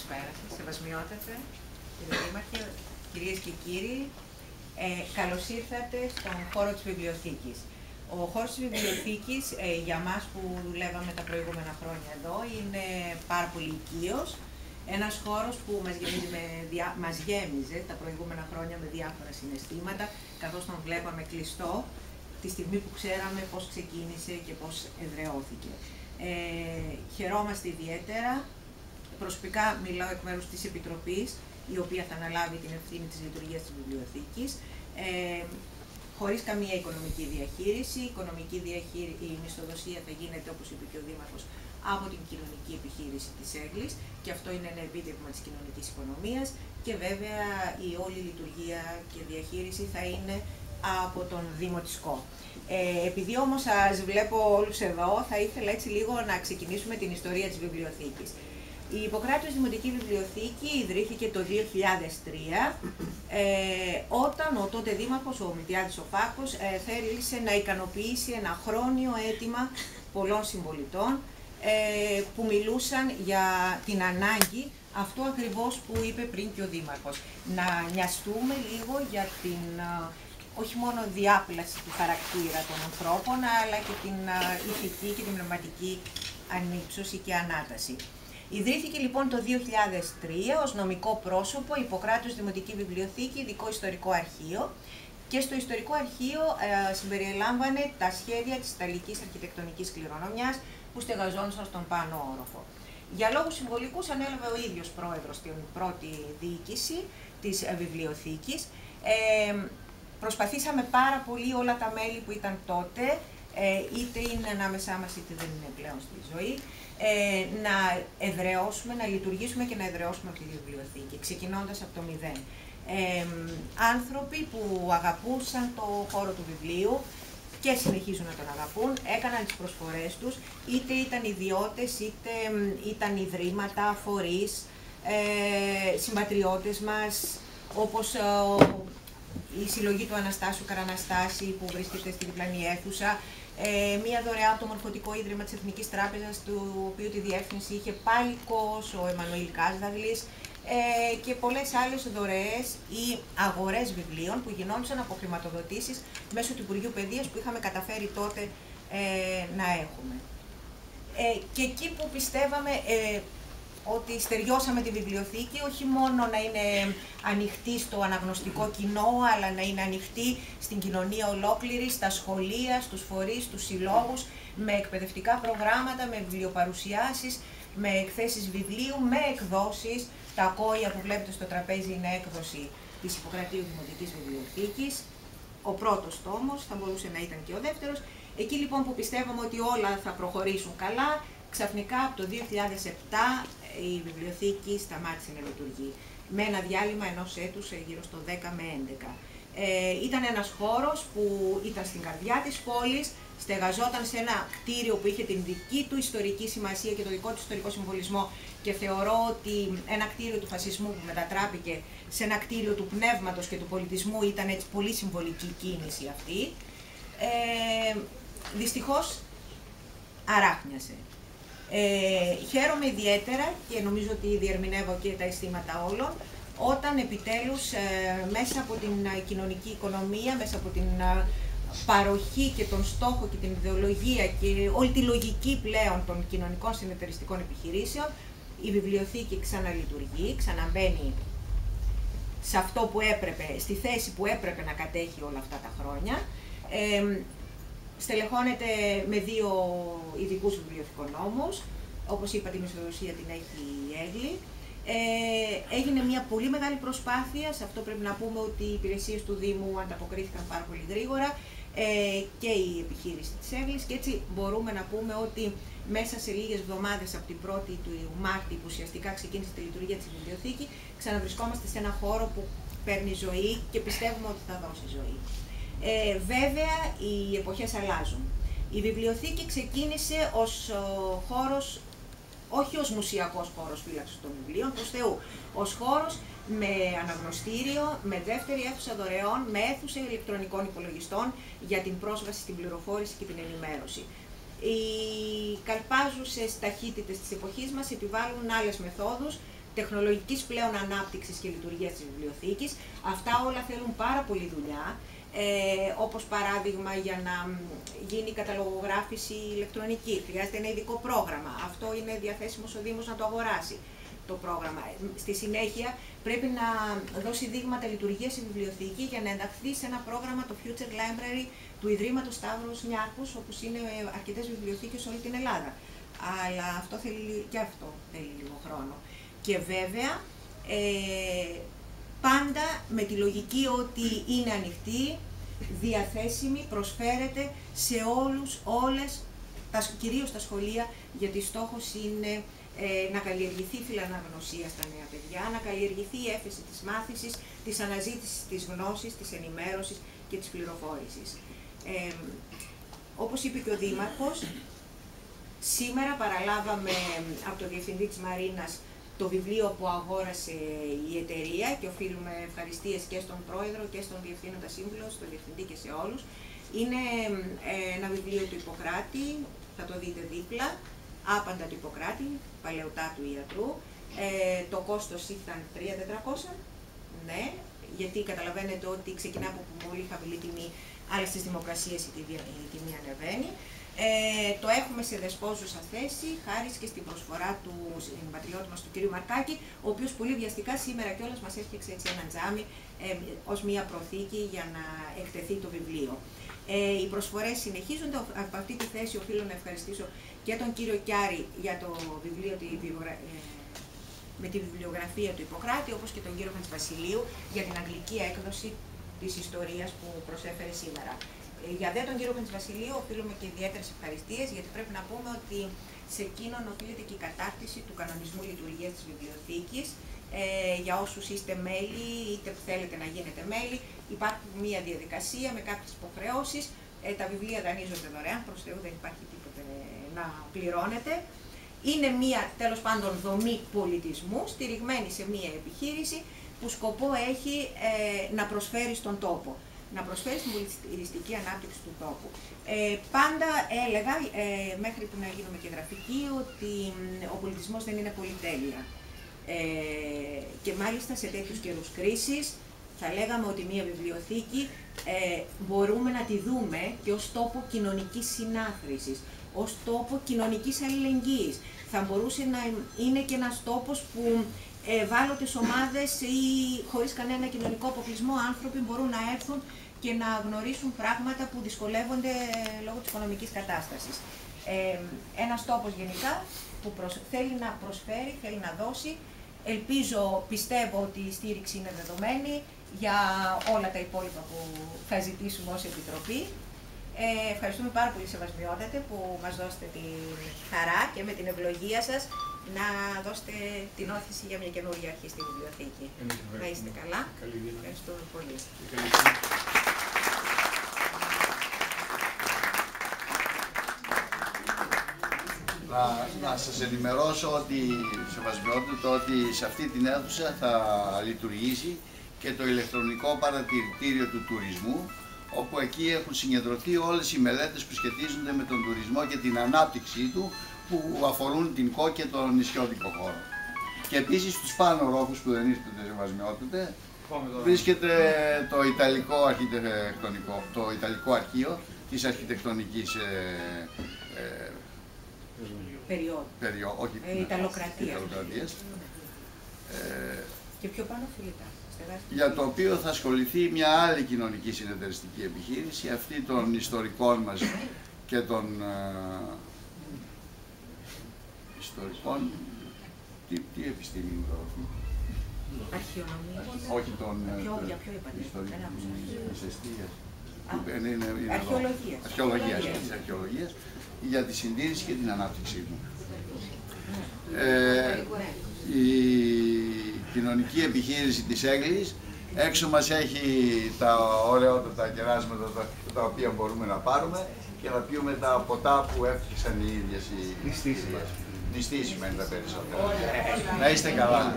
Καλησπέρα σας, σεβασμιότατε, κύριε Δήμαρχε, κυρίες και κύριοι. Ε, καλώς ήρθατε στον χώρο της βιβλιοθήκης. Ο χώρος της βιβλιοθήκης ε, για μας που δουλεύαμε τα προηγούμενα χρόνια εδώ είναι πάρα πολύ οικείος. Ένας χώρος που μας, με, μας γέμιζε τα προηγούμενα χρόνια με διάφορα συναισθήματα, καθώς τον βλέπαμε κλειστό, τη στιγμή που ξέραμε πώς ξεκίνησε και πώς εδραιώθηκε. Ε, χαιρόμαστε ιδιαίτερα προσωπικά μιλάω εκ μέρους της Επιτροπής, η οποία θα αναλάβει την ευθύνη της λειτουργίας της βιβλιοθήκης, ε, χωρίς καμία οικονομική διαχείριση. Η οικονομική διαχείριση, η μισθοδοσία θα γίνεται, όπως είπε και ο Δήμαρχος, από την κοινωνική επιχείρηση της Έγλης και αυτό είναι ένα επίτευγμα της κοινωνικής οικονομίας και βέβαια η όλη λειτουργία και διαχείριση θα είναι από τον Δήμο της ΚΟ. Ε, επειδή όμως σας βλέπω όλους εδώ, θα ήθελα έτσι λίγο να ξεκινήσουμε την ιστορία της βιβλιοθήκης. Η Ιπποκράτιος Δημοτική Βιβλιοθήκη ιδρύθηκε το 2003 ε, όταν ο τότε δήμαρχος, ο Μητιάδης ο Φάκος, ε, θέλησε να ικανοποιήσει ένα χρόνιο αίτημα πολλών συμπολιτών ε, που μιλούσαν για την ανάγκη αυτό ακριβώς που είπε πριν και ο Δήμαρχος. Να νοιαστούμε λίγο για την ε, όχι μόνο διάπλαση του χαρακτήρα των ανθρώπων, αλλά και την ε, ηθική και την πνευματική ανύψωση και ανάταση. Ιδρύθηκε λοιπόν το 2003 ως νομικό πρόσωπο Ιπποκράτους Δημοτική Βιβλιοθήκη, Ειδικό Ιστορικό Αρχείο και στο Ιστορικό Αρχείο ε, συμπεριελάμβανε τα σχέδια της Ιταλικής Αρχιτεκτονικής Κληρονομιάς που στεγαζόντουσαν στον πάνω όροφο. Για λόγους συμβολικούς ανέλαβε ο ίδιος πρόεδρος στην πρώτη διοίκηση της ε, βιβλιοθήκης. Ε, προσπαθήσαμε πάρα πολύ όλα τα μέλη που ήταν τότε, ε, είτε είναι ανάμεσά μας είτε δεν είναι πλέον στη ζωή, ε, να εδραιώσουμε, να λειτουργήσουμε και να εδραιώσουμε αυτή τη βιβλιοθήκη, ξεκινώντας από το μηδέν. Ε, άνθρωποι που αγαπούσαν το χώρο του βιβλίου και συνεχίζουν να τον αγαπούν, έκαναν τις προσφορές τους, είτε ήταν ιδιώτες, είτε ήταν ιδρύματα, φορείς, ε, συμπατριώτες μας, όπως ε, η συλλογή του Αναστάσου Καραναστάση που βρίσκεται στη διπλανή αίθουσα, ε, μία δωρεά από το Μορφωτικό Ίδρυμα της Εθνικής Τράπεζας, του οποίου τη διεύθυνση είχε πάλι ο Εμμανουήλ Κάσδαγλης, ε, και πολλές άλλες δωρεές ή αγορές βιβλίων που γινόντουσαν από χρηματοδοτήσεις μέσω του Υπουργείου Παιδείας που είχαμε καταφέρει τότε ε, να έχουμε. Ε, και εκεί που πιστεύαμε ε, ότι στεριώσαμε τη βιβλιοθήκη όχι μόνο να είναι ανοιχτή στο αναγνωστικό κοινό, αλλά να είναι ανοιχτή στην κοινωνία ολόκληρη, στα σχολεία, στους φορείς, στους συλλόγους, με εκπαιδευτικά προγράμματα, με βιβλιοπαρουσιάσεις, με εκθέσεις βιβλίου, με εκδόσεις. Τα ακόια που βλέπετε στο τραπέζι είναι έκδοση της Ιπποκρατίου Δημοτικής Βιβλιοθήκης. Ο πρώτος τόμος, θα μπορούσε να ήταν και ο δεύτερος. Εκεί λοιπόν που πιστεύαμε ότι όλα θα προχωρήσουν καλά, ξαφνικά από το 2007 η βιβλιοθήκη σταμάτησε να λειτουργεί με ένα διάλειμμα ενός έτους γύρω στο 10 με 11. Ε, ήταν ένας χώρος που ήταν στην καρδιά της πόλης, στεγαζόταν σε ένα κτίριο που είχε την δική του ιστορική σημασία και το δικό του ιστορικό συμβολισμό και θεωρώ ότι ένα κτίριο του φασισμού που μετατράπηκε σε ένα κτίριο του πνεύματος και του πολιτισμού ήταν έτσι πολύ συμβολική κίνηση αυτή. Ε, δυστυχώς αράχνιασε. Ε, χαίρομαι ιδιαίτερα και νομίζω ότι διερμηνεύω και τα αισθήματα όλων όταν επιτέλους ε, μέσα από την ε, κοινωνική οικονομία, μέσα από την ε, παροχή και τον στόχο και την ιδεολογία και όλη τη λογική πλέον των κοινωνικών συνεταιριστικών επιχειρήσεων, η βιβλιοθήκη ξαναλειτουργεί, ξαναμπαίνει σε αυτό που έπρεπε, στη θέση που έπρεπε να κατέχει όλα αυτά τα χρόνια. Ε, στελεχώνεται με δύο ειδικούς βιβλιοθηκονόμους, όπως είπα τη μισθοδοσία την έχει η Έγλη. Ε, έγινε μια πολύ μεγάλη προσπάθεια, σε αυτό πρέπει να πούμε ότι οι υπηρεσίες του Δήμου ανταποκρίθηκαν πάρα πολύ γρήγορα ε, και η επιχείρηση της Έγλης και έτσι μπορούμε να πούμε ότι μέσα σε λίγες εβδομάδες από την 1η του Μάρτη που ουσιαστικά ξεκίνησε τη λειτουργία της βιβλιοθήκη ξαναβρισκόμαστε σε ένα χώρο που παίρνει ζωή και πιστεύουμε ότι θα δώσει ζωή. Ε, βέβαια, οι εποχές αλλάζουν. Η βιβλιοθήκη ξεκίνησε ως χώρος, όχι ως μουσιακός χώρος φύλαξης των βιβλίων, προς Θεού, ως χώρος με αναγνωστήριο, με δεύτερη αίθουσα δωρεών, με αίθουσα ηλεκτρονικών υπολογιστών για την πρόσβαση στην πληροφόρηση και την ενημέρωση. Οι καλπάζουσες ταχύτητες της εποχής μας επιβάλλουν άλλες μεθόδους, τεχνολογικής πλέον ανάπτυξης και λειτουργίας της βιβλιοθήκης. Αυτά όλα θέλουν πάρα πολύ δουλειά, ε, όπως παράδειγμα για να γίνει καταλογογράφηση ηλεκτρονική, χρειάζεται ένα ειδικό πρόγραμμα. Αυτό είναι διαθέσιμο στο Δήμος να το αγοράσει το πρόγραμμα. Στη συνέχεια πρέπει να δώσει δείγματα λειτουργίας η βιβλιοθήκη για να ενταχθεί σε ένα πρόγραμμα, το Future Library του Ιδρύματος Σταύρος Νιάρχους, όπως είναι αρκετές βιβλιοθήκες σε όλη την Ελλάδα. Αλλά αυτό θέλει, και αυτό θέλει λίγο χρόνο. Και βέβαια, ε, πάντα με τη λογική ότι είναι ανοιχτή, διαθέσιμη, προσφέρεται σε όλους, όλες, τα, κυρίως τα σχολεία, γιατί στόχος είναι ε, να καλλιεργηθεί η φιλαναγνωσία στα νέα παιδιά, να καλλιεργηθεί η έφεση της μάθησης, της αναζήτησης της γνώσης, της ενημέρωσης και της πληροφόρησης. Ε, όπως είπε και ο Δήμαρχος, σήμερα παραλάβαμε από το Διευθυντή της Μαρίνας το βιβλίο που αγόρασε η εταιρεία και οφείλουμε ευχαριστίες και στον Πρόεδρο και στον Διευθύνοντα Σύμβουλος, στον Διευθυντή και σε όλους. Είναι ε, ένα βιβλίο του Ιπποκράτη, θα το δείτε δίπλα, άπαντα του Ιπποκράτη, παλαιοτά του ιατρού. Ε, το κόστος ήταν 3.400, ναι, γιατί καταλαβαίνετε ότι ξεκινά από πολύ χαμηλή τιμή, αλλά στις δημοκρασίες η τιμή ανεβαίνει. Ε, το έχουμε σε δεσπόζουσα θέση, χάρη και στην προσφορά του συμπατριώτη μας, του κ. Μαρκάκη, ο οποίος πολύ βιαστικά σήμερα κιόλας μας έφτιαξε έτσι ένα τζάμι ε, ως μια προθήκη για να εκτεθεί το βιβλίο. Ε, οι προσφορές συνεχίζονται. Από αυτή τη θέση οφείλω να ευχαριστήσω και τον κύριο Κιάρη για το βιβλίο τη ε, με τη βιβλιογραφία του Ιπποκράτη, όπως και τον κύριο Βασιλείου για την αγγλική έκδοση της ιστορίας που προσέφερε σήμερα. Ε, για δε τον κύριο Βασιλείου οφείλουμε και ιδιαίτερες ευχαριστίες, γιατί πρέπει να πούμε ότι σε εκείνον οφείλεται και η κατάρτιση του κανονισμού λειτουργίας της βιβλιοθήκης, ε, για όσους είστε μέλη, είτε που θέλετε να γίνετε μέλη, υπάρχει μια διαδικασία με κάποιες υποχρεώσεις, ε, τα βιβλία δανείζονται δωρεάν, προς Θεού δεν υπάρχει τίποτε να πληρώνετε. Είναι μια τέλος πάντων δομή πολιτισμού, στηριγμένη σε μια επιχείρηση που σκοπό έχει ε, να προσφέρει στον τόπο να προσφέρει στην πολιτιστική ανάπτυξη του τόπου. Ε, πάντα έλεγα, ε, μέχρι που να γίνομαι και γραφική, ότι ο πολιτισμός δεν είναι πολυτέλεια. Ε, και μάλιστα σε τέτοιους καιρούς κρίσης θα λέγαμε ότι μια βιβλιοθήκη ε, μπορούμε να τη δούμε και ως τόπο κοινωνικής συνάθρησης, ως τόπο κοινωνικής αλληλεγγύης. Θα μπορούσε να είναι και ένας τόπος που ευάλωτες ομάδες ή χωρίς κανένα κοινωνικό αποκλεισμό άνθρωποι μπορούν να έρθουν και να γνωρίσουν πράγματα που δυσκολεύονται λόγω της οικονομικής κατάστασης. Ε, ένας τόπος γενικά που θέλει να προσφέρει, θέλει να δώσει Ελπίζω, πιστεύω ότι η στήριξη είναι δεδομένη για όλα τα υπόλοιπα που θα ζητήσουμε ως Επιτροπή. Ε, ευχαριστούμε πάρα πολύ Σεβασμιότατε που μας δώσετε τη χαρά και με την ευλογία σας να δώσετε την όθηση για μια καινούργια αρχή στη βιβλιοθήκη. Να είστε καλά. Ευχαριστούμε πολύ. να, να σας ενημερώσω ότι, σεβασμιότητα, ότι σε αυτή την αίθουσα θα λειτουργήσει και το ηλεκτρονικό παρατηρητήριο του τουρισμού, όπου εκεί έχουν συγκεντρωθεί όλες οι μελέτες που σχετίζονται με τον τουρισμό και την ανάπτυξή του, που αφορούν την ΚΟ και τον νησιώτικο χώρο. Και επίσης στους πάνω ρόφους που δεν είστε σεβασμιότητε, βρίσκεται το Ιταλικό, αρχιτεκτονικό, το Ιταλικό Αρχείο της Αρχιτεκτονικής ε, ε, περίοδου. Περιό, όχι, ε, Ιταλοκρατία. Ε, και πιο πάνω φιλικά. Για το οποίο θα ασχοληθεί μια άλλη κοινωνική συνεταιριστική επιχείρηση, αυτή των ιστορικών μας και των ε, ιστορικών. Τι, τι επιστήμη είναι αυτό. Αρχαιονομία. Όχι τον. Ε, ποιο, για ποιο είπατε. Αρχαιολογίας. Αρχαιολογίας για τη συντήρηση και την ανάπτυξή μου. Ε, η κοινωνική επιχείρηση της Έγλης έξω μας έχει τα ωραιότατα κεράσματα τα, τα οποία μπορούμε να πάρουμε και να πιούμε τα ποτά που έφτιαξαν οι ίδιες οι νηστίσιμα. Νηστίσιμα είναι τα περισσότερα. Να είστε καλά.